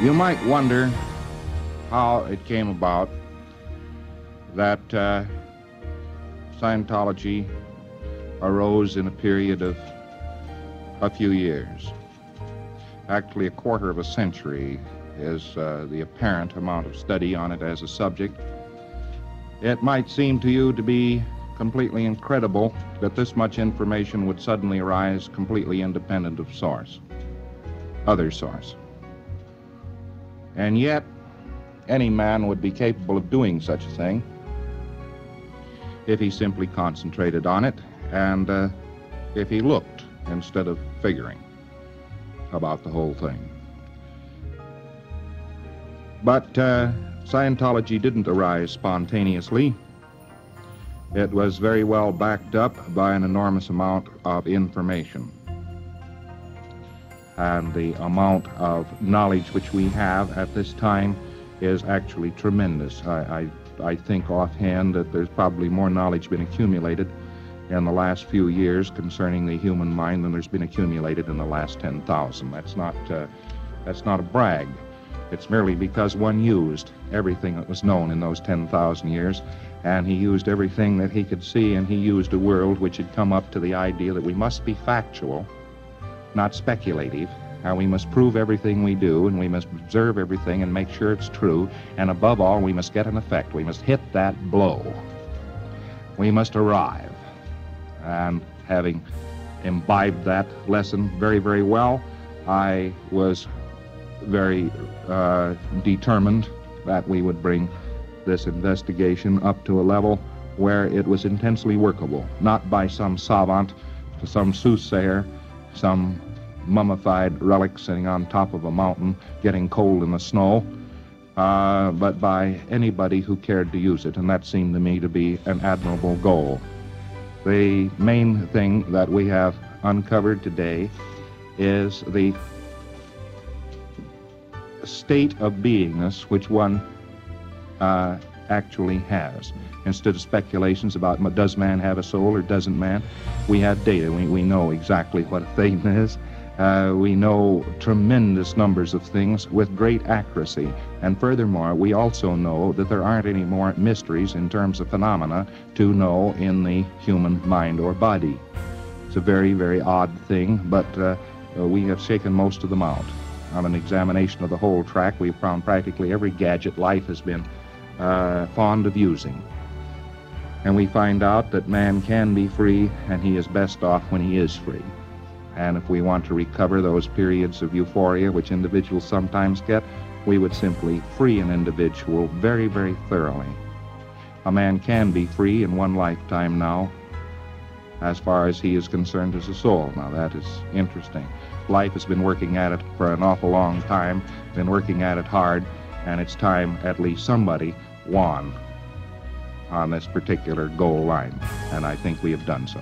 You might wonder how it came about that uh, Scientology arose in a period of a few years. Actually, a quarter of a century is uh, the apparent amount of study on it as a subject. It might seem to you to be completely incredible that this much information would suddenly arise completely independent of source, other source. And yet, any man would be capable of doing such a thing if he simply concentrated on it and uh, if he looked instead of figuring about the whole thing. But uh, Scientology didn't arise spontaneously. It was very well backed up by an enormous amount of information. And the amount of knowledge which we have at this time is actually tremendous. I, I, I think offhand that there's probably more knowledge been accumulated in the last few years concerning the human mind than there's been accumulated in the last 10,000. That's not, uh, that's not a brag. It's merely because one used everything that was known in those 10,000 years, and he used everything that he could see, and he used a world which had come up to the idea that we must be factual, not speculative, and we must prove everything we do, and we must observe everything and make sure it's true, and above all, we must get an effect. We must hit that blow. We must arrive. And having imbibed that lesson very, very well, I was very uh, determined that we would bring this investigation up to a level where it was intensely workable, not by some savant, some soothsayer, some mummified relic sitting on top of a mountain getting cold in the snow, uh, but by anybody who cared to use it, and that seemed to me to be an admirable goal. The main thing that we have uncovered today is the state of beingness which one uh, actually has. Instead of speculations about does man have a soul or doesn't man, we have data. We, we know exactly what a thing is. Uh, we know tremendous numbers of things with great accuracy. And furthermore, we also know that there aren't any more mysteries in terms of phenomena to know in the human mind or body. It's a very, very odd thing, but uh, we have shaken most of them out. On an examination of the whole track, we've found practically every gadget life has been uh, fond of using. And we find out that man can be free, and he is best off when he is free. And if we want to recover those periods of euphoria which individuals sometimes get, we would simply free an individual very, very thoroughly. A man can be free in one lifetime now, as far as he is concerned as a soul. Now, that is interesting. Life has been working at it for an awful long time, been working at it hard, and it's time at least somebody won on this particular goal line, and I think we have done so.